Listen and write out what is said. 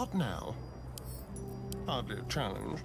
What now? Hardly a challenge.